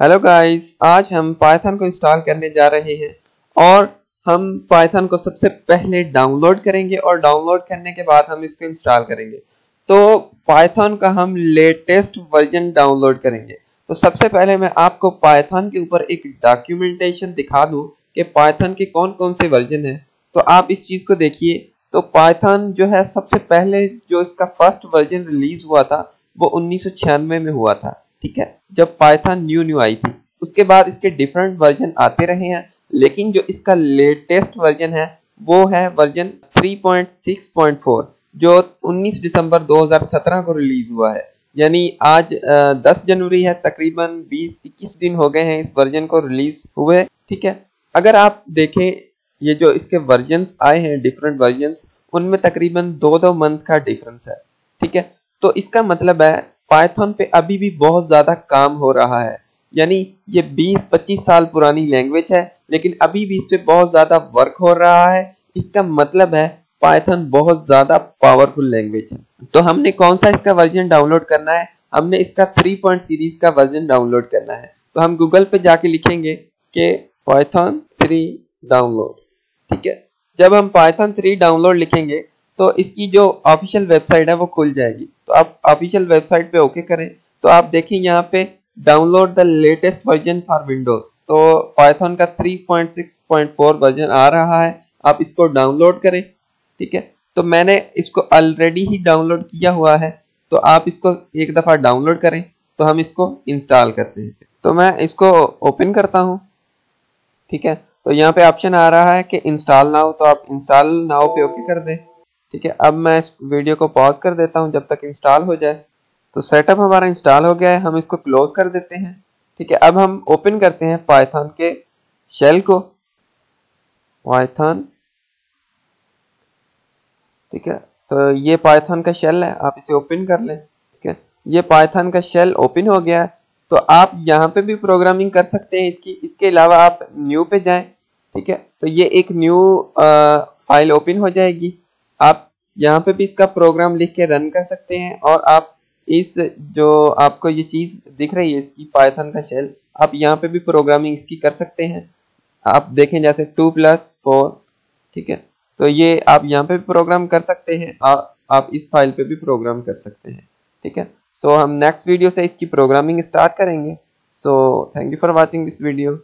Hello guys आज हम Python को इंस्टॉल करने जा रहे हैं और हम पाइथन को सबसे पहले डाउनलोड करेंगे और डाउनलोड करने के बाद हम इसको इंस्टॉल करेंगे। तो पाइथन का हम लेटेस्ट वर्जन डाउनलोड करेंगे। तो सबसे पहले मैं आपको पाइथन के ऊपर एक डॉक्यूमेंटेशन दिखा दूँ कि पाइथन के कौन कौन से वर्जन है। तो आप इस चीज़ को देखिए। तो पाइथन जो है सबसे पहले जो इसका फ़र्स्ट वर्जन रिलीज़ हुआ था, वो उन्नीस सौ छियानवे में हुआ था। ठीक है? जब पाइथन न्यू न्यू आई थी उसके बाद इसके डिफरेंट वर्जन आते रहे हैं लेकिन जो इसका लेटेस्ट वर्जन है वो है वर्जन 3.6.4 जो 19 दिसंबर 2017 को रिलीज़ हुआ है। यानी आज आ, 10 जनवरी है तकरीबन 20-21 दिन हो गए हैं इस वर्जन को रिलीज़ हुए ठीक है? अगर आप देखें ये जो इसके वर्जन आए हैं डिफरेंट वर्जन उनमें तकरीबन दो दो मंथ का डिफरेंस है ठीक है? तो इसका मतलब है पाइथन पे अभी भी बहुत ज़्यादा काम हो रहा है। यानी ये 20-25 साल पुरानी लैंग्वेज है, लेकिन अभी भी इस पे बहुत ज़्यादा वर्क हो रहा है। इसका मतलब है पाइथन बहुत ज़्यादा पावरफुल लैंग्वेज है। तो हमने कौन सा इसका वर्जन डाउनलोड करना है? हमने इसका थ्री पॉइंट सीरीज़ का वर्जन डाउनलोड करना है। तो हम गूगल पे जाके लिखेंगे कि पाइथन थ्री डाउनलोड ठीक है? जब हम पाइथन थ्री डाउनलोड लिखेंगे तो इसकी जो ऑफिशियल वेबसाइट है वो खुल जाएगी। तो आप ऑफिशियल वेबसाइट पे ओके करें। तो आप देखें यहाँ पे download the latest version for Windows तो पाइथन का 3.6.4 वर्जन आ रहा है। आप इसको डाउनलोड करें। ठीक है? तो मैंने इसको ऑलरेडी ही डाउनलोड किया हुआ है। तो आप इसको एक दफ़ा डाउनलोड करें। तो हम इसको इंस्टॉल करते हैं। तो मैं इसको ओपन करता हूँ। ठीक है? तो यहाँ पे ऑप्शन आ रहा है कि इंस्टॉल नाउ तो आप इंस्टॉल नाउ पे ओके कर दें। ठीक है, अब मैं इस वीडियो को पॉज कर देता हूँ जब तक इंस्टॉल हो जाए। तो सेटअप हमारा इंस्टॉल हो गया है, हम इसको क्लोज कर देते हैं। ठीक है, अब हम ओपन करते हैं पाइथन के शेल को। पाइथन ठीक है तो ये पाइथन का शेल है, आप इसे ओपन कर लें। ठीक है, ये पाइथन का शेल ओपन हो गया है। तो आप यहाँ पे भी प्रोग्रामिंग कर सकते हैं इसकी। इसके अलावा आप न्यू पे जाएँ। ठीक है तो ये एक न्यू फ़ाइल ओपन हो जाएगी। आप यहाँ पे भी इसका प्रोग्राम लिख के रन कर सकते हैं और आप इस जो आपको ये चीज़ दिख रही है इसकी पाइथन का शेल आप यहाँ पे भी प्रोग्रामिंग इसकी कर सकते हैं। आप देखें जैसे टू प्लस फोर ठीक है? तो ये आप यहाँ पे भी प्रोग्राम कर सकते हैं आ, आप इस फ़ाइल पे भी प्रोग्राम कर सकते हैं ठीक है? सो so, हम नेक्स्ट वीडियो से इसकी प्रोग्रामिंग स्टार्ट करेंगे। So thank you for watching this video